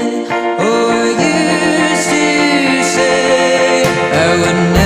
Oh, you used to say I wouldn't